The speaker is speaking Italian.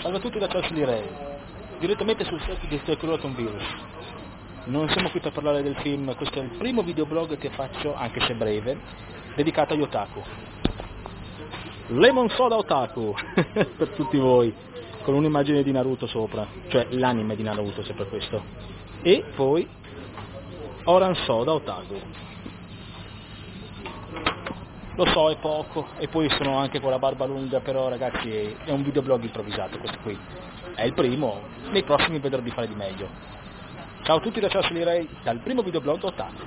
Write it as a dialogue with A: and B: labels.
A: Salve a tutti da Charles Lee direttamente sul set di Circulatum Virus. Non siamo qui per parlare del film, questo è il primo videoblog che faccio, anche se breve, dedicato agli otaku. Lemon Soda Otaku, per tutti voi, con un'immagine di Naruto sopra, cioè l'anime di Naruto, se questo. E poi Oran Soda Otaku. Lo so, è poco, e poi sono anche con la barba lunga, però ragazzi è, un videoblog improvvisato questo qui. È il primo, nei prossimi vedrò di fare di meglio. Ciao a tutti da Lee Ray, dal primo videoblog Otaku.